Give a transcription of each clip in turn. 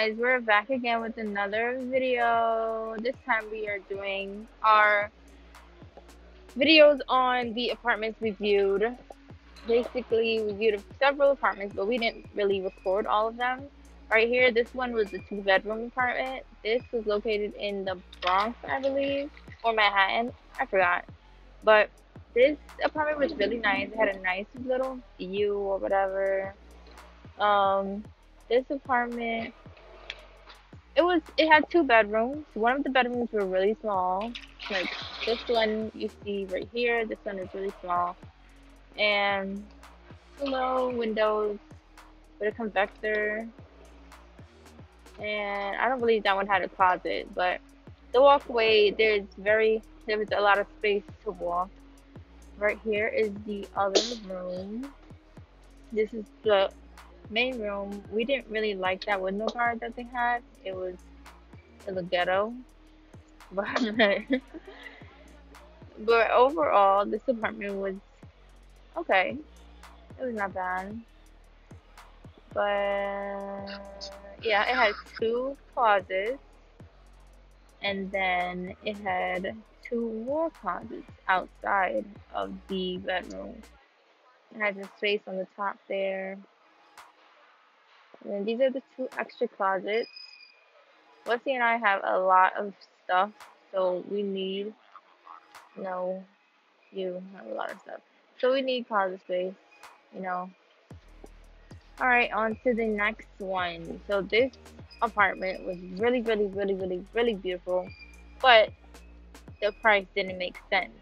guys, we're back again with another video. This time we are doing our videos on the apartments we viewed. Basically, we viewed several apartments, but we didn't really record all of them. Right here, this one was the two bedroom apartment. This was located in the Bronx, I believe, or Manhattan. I forgot. But this apartment was really nice. It had a nice little view or whatever. Um, this apartment it was it had two bedrooms. One of the bedrooms were really small. Like this one you see right here this one is really small. And low windows with a convector and i don't believe that one had a closet but the walkway there's very there was a lot of space to walk. Right here is the other room. This is the main room, we didn't really like that window guard that they had. It was a little ghetto. But, but overall, this apartment was okay. It was not bad. But yeah, it had two closets. And then it had two more closets outside of the bedroom. It had a space on the top there and then these are the two extra closets. Wesley and I have a lot of stuff, so we need, no, you have a lot of stuff. So we need closet space, you know. Alright, on to the next one. So this apartment was really, really, really, really, really beautiful, but the price didn't make sense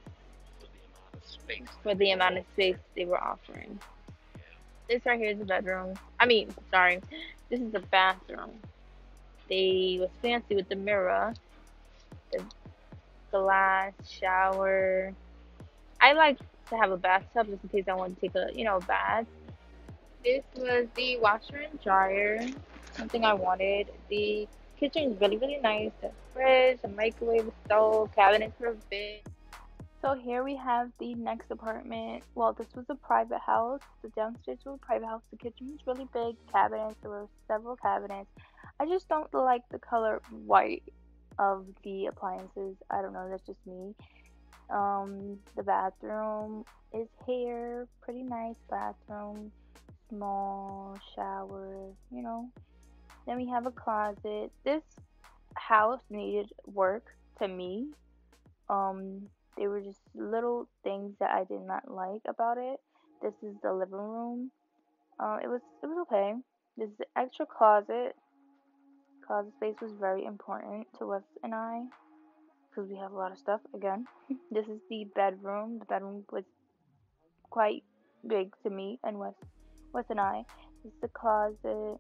for the amount of space they were offering. This right here is the bedroom. I mean, sorry. This is the bathroom. They was fancy with the mirror, the glass shower. I like to have a bathtub just in case I want to take a, you know, bath. This was the washer and dryer, something I wanted. The kitchen is really, really nice. The fridge, the microwave, the stove, cabinets for a. So here we have the next apartment. Well, this was a private house. The downstairs was a private house. The kitchen was really big. Cabinets. There were several cabinets. I just don't like the color white of the appliances. I don't know. That's just me. Um, the bathroom is here. Pretty nice bathroom. Small shower. You know. Then we have a closet. This house needed work to me. Um, they were just little things that I did not like about it. This is the living room. Uh, it was it was okay. This is the extra closet. Closet space was very important to us and I because we have a lot of stuff. Again, this is the bedroom. The bedroom was quite big to me and Wes, Wes and I. This is the closet.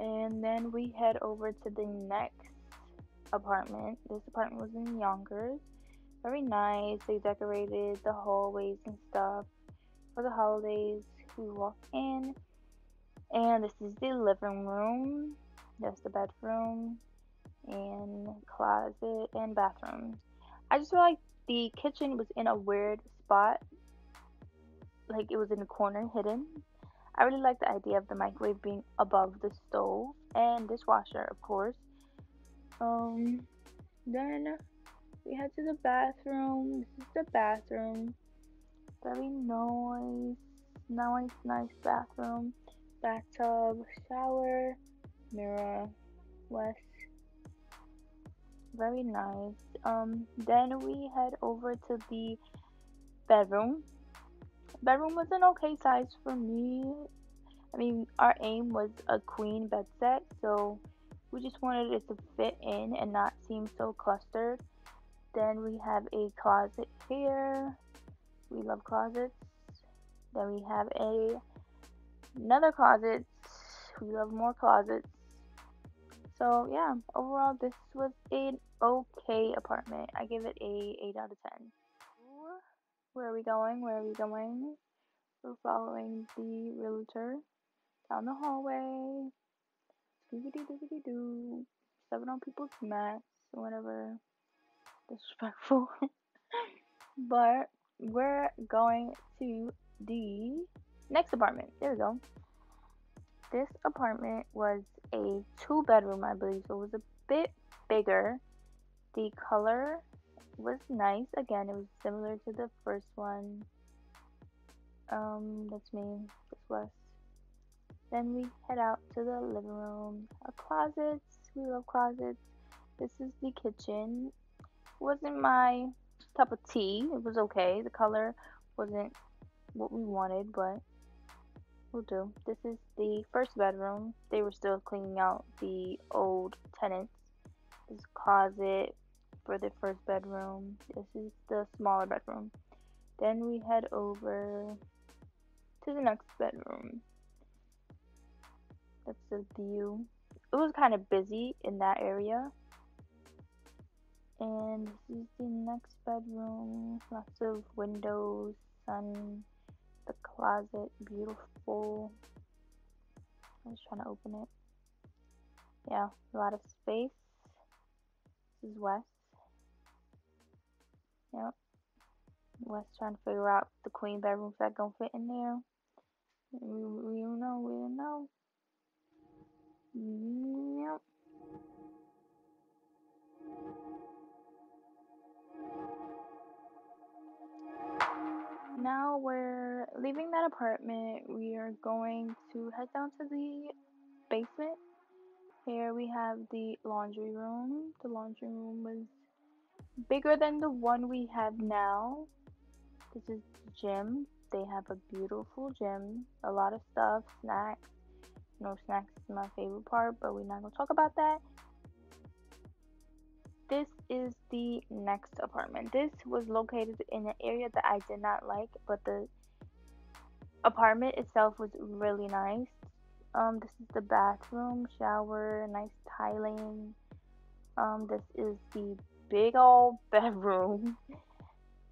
And then we head over to the next apartment. This apartment was in Yonkers. Very nice. They decorated the hallways and stuff for the holidays. We walk in, and this is the living room. That's the bedroom and closet and bathroom. I just feel like the kitchen was in a weird spot, like it was in a corner hidden. I really like the idea of the microwave being above the stove and dishwasher, of course. Um, then we head to the bathroom. This is the bathroom. Very nice, nice, nice bathroom. Bathtub, shower, mirror, west. Very nice. Um, then we head over to the bedroom. Bedroom was an okay size for me. I mean, our aim was a queen bed set, so we just wanted it to fit in and not seem so clustered. Then we have a closet here. We love closets. Then we have a another closet. We love more closets. So yeah, overall this was an okay apartment. I give it a 8 out of 10. Where are we going? Where are we going? We're following the realtor down the hallway. Doobity doobity doo. Seven on people's mats, whatever. Disrespectful. but we're going to the next apartment. There we go. this apartment was a two bedroom, I believe, so it was a bit bigger. The color was nice. Again, it was similar to the first one. Um, that's me. This was. Then we head out to the living room. A closets. We love closets. This is the kitchen. Wasn't my cup of tea. It was okay. The color wasn't what we wanted, but we'll do. This is the first bedroom. They were still cleaning out the old tenants. This closet for the first bedroom. This is the smaller bedroom. Then we head over to the next bedroom. That's the view. It was kind of busy in that area. And this is the next bedroom. Lots of windows, sun, the closet, beautiful. I'm just trying to open it. Yeah, a lot of space. This is Wes. Yep. Wes trying to figure out the queen bedrooms that gonna fit in there. We, we don't know, we don't know. Now we're leaving that apartment. We are going to head down to the basement. Here we have the laundry room. The laundry room was bigger than the one we have now. This is the gym. They have a beautiful gym. A lot of stuff, snacks. No snacks is my favorite part, but we're not gonna talk about that. This is the next apartment. This was located in an area that I did not like, but the apartment itself was really nice. Um, this is the bathroom, shower, nice tiling. Um, this is the big old bedroom,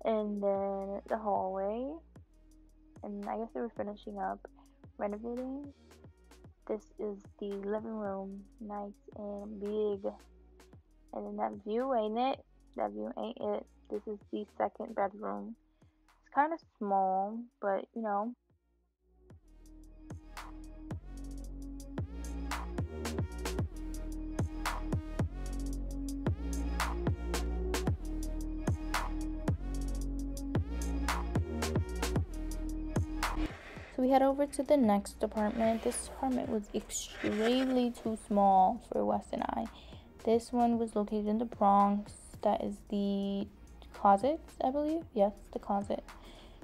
and then the hallway. And I guess they were finishing up renovating. This is the living room, nice and big. And then that view, ain't it? That view ain't it. This is the second bedroom. It's kind of small, but you know. We head over to the next apartment. This apartment was extremely too small for Wes and I. This one was located in the Bronx. That is the closet, I believe. Yes, the closet.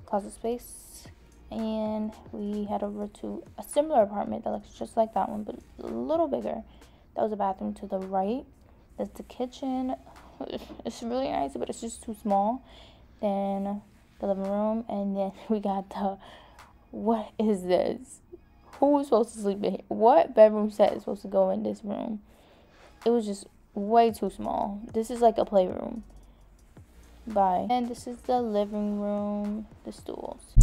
Closet space. And we head over to a similar apartment that looks just like that one, but a little bigger. That was a bathroom to the right. That's the kitchen. It's really nice, but it's just too small. Then the living room, and then we got the what is this? Who was supposed to sleep in here? What bedroom set is supposed to go in this room? It was just way too small. This is like a playroom. Bye. And this is the living room, the stools.